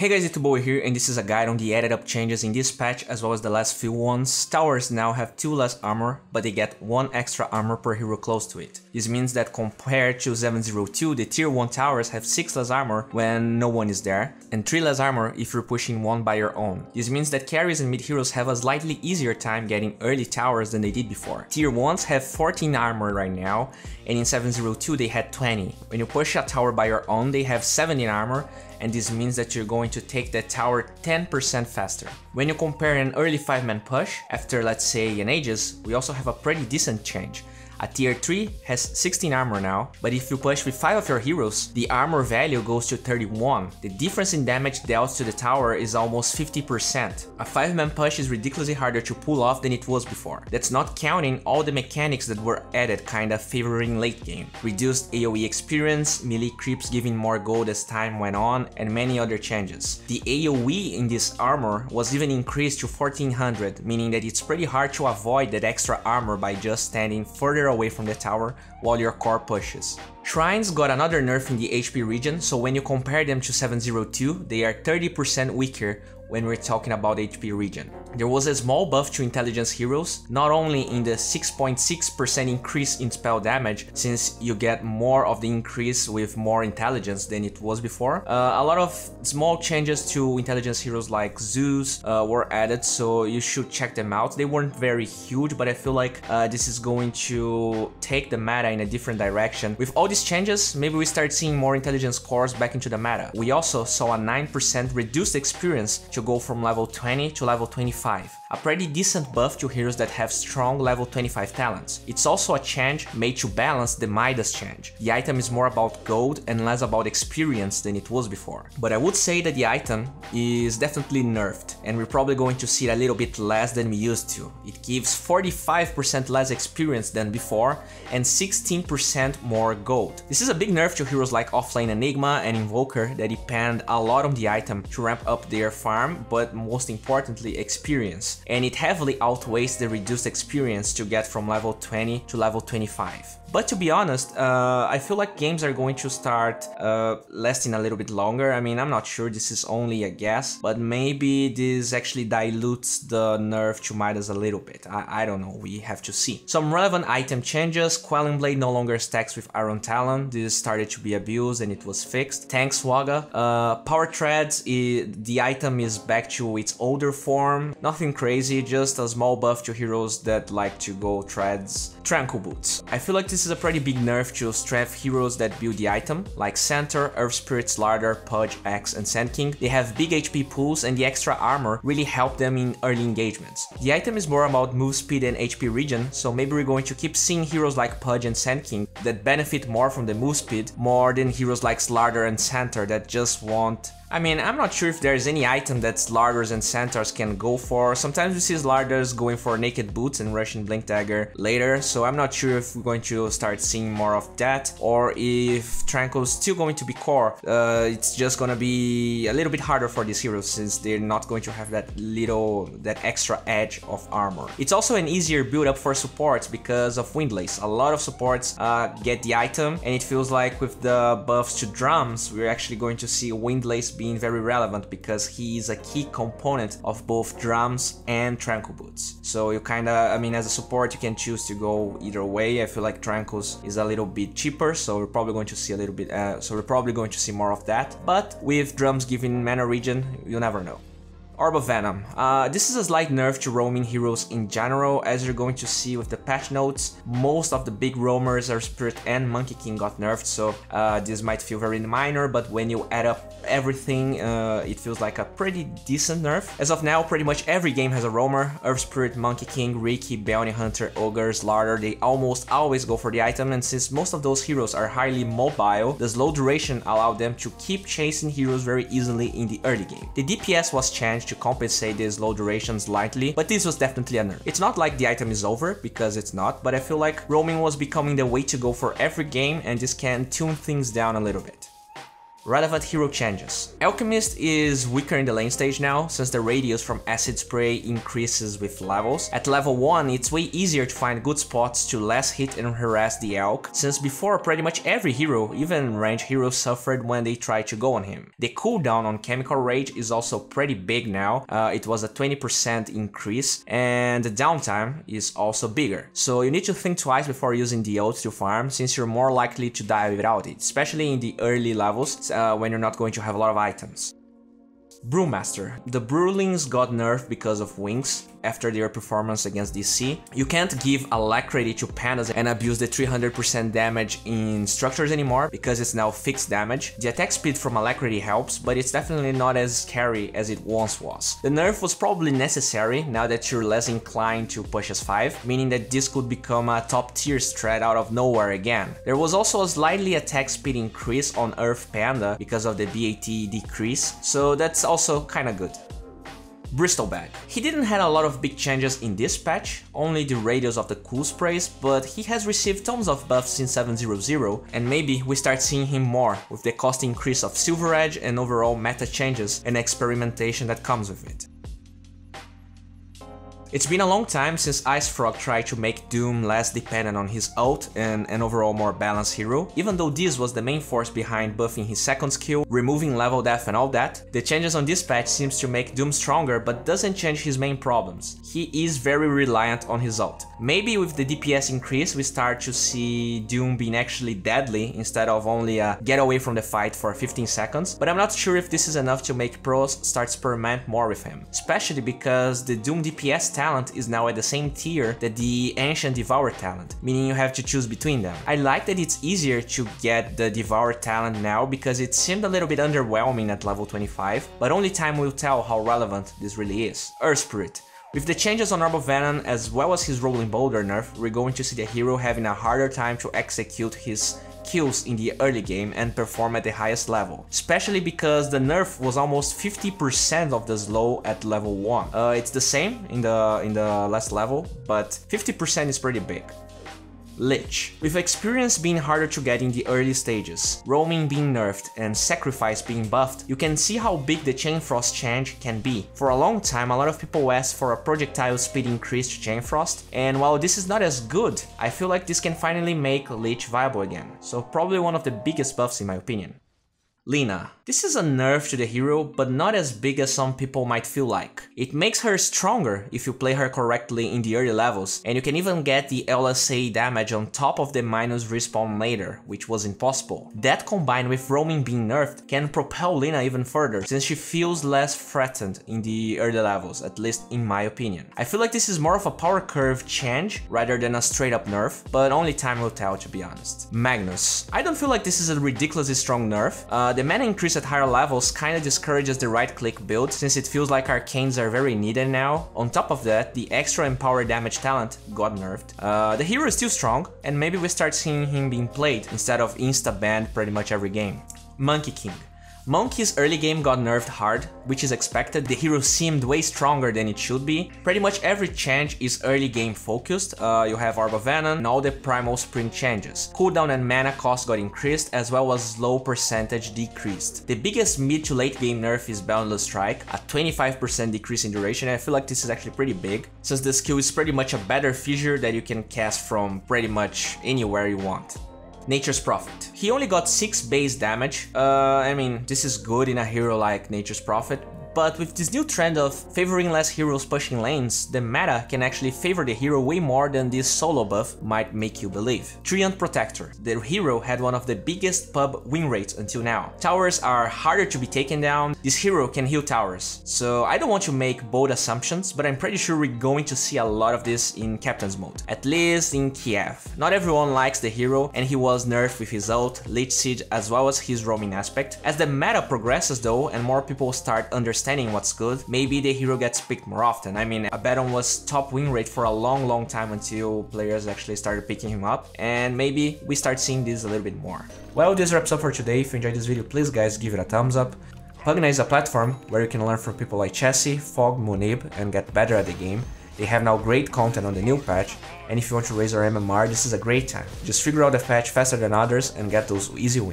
Hey guys, it's Bowie here and this is a guide on the added up changes in this patch as well as the last few ones. Towers now have 2 less armor, but they get 1 extra armor per hero close to it. This means that compared to 702, the tier 1 towers have 6 less armor when no one is there, and 3 less armor if you're pushing one by your own. This means that carries and mid heroes have a slightly easier time getting early towers than they did before. Tier 1s have 14 armor right now, and in 702 they had 20. When you push a tower by your own, they have 17 armor, and this means that you're going to take that tower 10% faster. When you compare an early 5-man push, after let's say an Aegis, we also have a pretty decent change. A tier 3 has 16 armor now, but if you push with 5 of your heroes, the armor value goes to 31. The difference in damage dealt to the tower is almost 50%. A 5 man push is ridiculously harder to pull off than it was before. That's not counting all the mechanics that were added kinda favoring late game. Reduced AoE experience, melee creeps giving more gold as time went on, and many other changes. The AoE in this armor was even increased to 1400, meaning that it's pretty hard to avoid that extra armor by just standing further away from the tower while your core pushes. Shrines got another nerf in the HP regen, so when you compare them to 702, they are 30% weaker when we're talking about HP regen. There was a small buff to intelligence heroes, not only in the 6.6% increase in spell damage, since you get more of the increase with more intelligence than it was before. Uh, a lot of small changes to intelligence heroes like Zeus uh, were added, so you should check them out. They weren't very huge, but I feel like uh, this is going to take the meta in a different direction. With all these changes, maybe we start seeing more intelligence cores back into the meta. We also saw a 9% reduced experience to go from level 20 to level 25 a pretty decent buff to heroes that have strong level 25 talents. It's also a change made to balance the Midas change. The item is more about gold and less about experience than it was before. But I would say that the item is definitely nerfed, and we're probably going to see it a little bit less than we used to. It gives 45% less experience than before, and 16% more gold. This is a big nerf to heroes like Offlane Enigma and Invoker that depend a lot on the item to ramp up their farm, but most importantly experience and it heavily outweighs the reduced experience to get from level 20 to level 25. But to be honest, uh, I feel like games are going to start uh, lasting a little bit longer. I mean, I'm not sure, this is only a guess, but maybe this actually dilutes the nerf to Midas a little bit. I, I don't know, we have to see. Some relevant item changes, Quelling Blade no longer stacks with Iron Talon, this started to be abused and it was fixed. Thanks Waga. Uh, Power Treads, it, the item is back to its older form, nothing crazy, just a small buff to heroes that like to go treads. Tranquil Boots. I feel like this is a pretty big nerf to strength heroes that build the item, like Centaur, Earth Spirit, Slardar, Pudge, Axe, and Sand King. They have big HP pools and the extra armor really help them in early engagements. The item is more about move speed and HP regen, so maybe we're going to keep seeing heroes like Pudge and Sand King that benefit more from the move speed more than heroes like Slardar and Centaur that just want I mean, I'm not sure if there's any item that Slardars and Centaurs can go for. Sometimes we see Slardars going for Naked Boots and Russian Blink Dagger later, so I'm not sure if we're going to start seeing more of that, or if Tranquil's still going to be core. Uh, it's just gonna be a little bit harder for these heroes since they're not going to have that little, that extra edge of armor. It's also an easier build up for supports because of Windlace. A lot of supports uh, get the item, and it feels like with the buffs to drums, we're actually going to see Windlace being very relevant because he is a key component of both drums and Tranquil Boots. So you kinda, I mean, as a support, you can choose to go either way. I feel like Tranquil's is a little bit cheaper, so we're probably going to see a little bit, uh, so we're probably going to see more of that. But with drums giving mana regen, you never know. Orb of Venom. Uh, this is a slight nerf to roaming heroes in general, as you're going to see with the patch notes. Most of the big roamers, Earth Spirit and Monkey King got nerfed, so uh, this might feel very minor, but when you add up everything, uh, it feels like a pretty decent nerf. As of now, pretty much every game has a roamer. Earth Spirit, Monkey King, Riki, Bounty Hunter, Ogres, Slardar, they almost always go for the item, and since most of those heroes are highly mobile, the slow duration allowed them to keep chasing heroes very easily in the early game. The DPS was changed to compensate these low durations slightly, but this was definitely a nerf. It's not like the item is over, because it's not, but I feel like roaming was becoming the way to go for every game and this can tune things down a little bit. Relevant hero changes. Alchemist is weaker in the lane stage now, since the radius from Acid Spray increases with levels. At level 1, it's way easier to find good spots to last hit and harass the Alch, since before pretty much every hero, even range heroes, suffered when they tried to go on him. The cooldown on Chemical Rage is also pretty big now, uh, it was a 20% increase, and the downtime is also bigger. So you need to think twice before using the ult to farm, since you're more likely to die without it, especially in the early levels, uh, when you're not going to have a lot of items. Brewmaster. The Brewlings got nerfed because of wings after their performance against DC. You can't give Alacrity to Pandas and abuse the 300% damage in structures anymore because it's now fixed damage. The attack speed from Alacrity helps, but it's definitely not as scary as it once was. The nerf was probably necessary now that you're less inclined to push as 5, meaning that this could become a top tier strat out of nowhere again. There was also a slightly attack speed increase on Earth Panda because of the BAT decrease, so that's also kinda good. Bristleback. He didn't have a lot of big changes in this patch, only the radius of the Quill Sprays, but he has received tons of buffs in 7.0.0 and maybe we start seeing him more with the cost increase of Silver Edge and overall meta changes and experimentation that comes with it. It's been a long time since IceFrog tried to make Doom less dependent on his ult and an overall more balanced hero, even though this was the main force behind buffing his second skill, removing level death and all that. The changes on this patch seems to make Doom stronger but doesn't change his main problems. He is very reliant on his ult. Maybe with the DPS increase we start to see Doom being actually deadly instead of only a get away from the fight for 15 seconds, but I'm not sure if this is enough to make pros start experiment more with him, especially because the Doom DPS talent is now at the same tier that the Ancient Devour talent, meaning you have to choose between them. I like that it's easier to get the Devour talent now because it seemed a little bit underwhelming at level 25, but only time will tell how relevant this really is. Earth Spirit. With the changes on Orb Venom as well as his Rolling Boulder nerf, we're going to see the hero having a harder time to execute his kills in the early game and perform at the highest level, especially because the nerf was almost 50% of the slow at level 1. Uh, it's the same in the, in the last level, but 50% is pretty big. Lich. With experience being harder to get in the early stages, roaming being nerfed and sacrifice being buffed, you can see how big the Chain Frost change can be. For a long time, a lot of people asked for a projectile speed increase to Chain Frost, and while this is not as good, I feel like this can finally make Lich viable again, so probably one of the biggest buffs in my opinion. Lina. This is a nerf to the hero, but not as big as some people might feel like. It makes her stronger if you play her correctly in the early levels, and you can even get the LSA damage on top of the minus respawn later, which was impossible. That combined with roaming being nerfed can propel Lina even further, since she feels less threatened in the early levels, at least in my opinion. I feel like this is more of a power curve change rather than a straight up nerf, but only time will tell to be honest. Magnus. I don't feel like this is a ridiculously strong nerf. Uh, uh, the mana increase at higher levels kinda discourages the right click build since it feels like arcanes are very needed now. On top of that, the extra empower damage talent got nerfed. Uh, the hero is still strong and maybe we start seeing him being played instead of insta-banned pretty much every game. Monkey King. Monkey's early game got nerfed hard, which is expected, the hero seemed way stronger than it should be. Pretty much every change is early game focused, uh, you have of Venom and all the Primal Spring changes. Cooldown and mana cost got increased as well as slow percentage decreased. The biggest mid to late game nerf is Boundless Strike, a 25% decrease in duration I feel like this is actually pretty big, since the skill is pretty much a better fissure that you can cast from pretty much anywhere you want. Nature's Prophet. He only got 6 base damage, uh, I mean, this is good in a hero like Nature's Prophet, but with this new trend of favoring less heroes pushing lanes, the meta can actually favor the hero way more than this solo buff might make you believe. Treant Protector. The hero had one of the biggest pub win rates until now. Towers are harder to be taken down, this hero can heal towers. So I don't want to make bold assumptions, but I'm pretty sure we're going to see a lot of this in Captain's mode, at least in Kiev. Not everyone likes the hero, and he was nerfed with his ult, Leech Seed as well as his roaming aspect. As the meta progresses though, and more people start understanding understanding what's good, maybe the hero gets picked more often. I mean, Abaddon was top win rate for a long, long time until players actually started picking him up, and maybe we start seeing this a little bit more. Well, this wraps up for today. If you enjoyed this video, please guys, give it a thumbs up. Pvgna is a platform where you can learn from people like Chessie, Fog, Munib, and get better at the game. They have now great content on the new patch, and if you want to raise your MMR, this is a great time. Just figure out the patch faster than others and get those easy wins.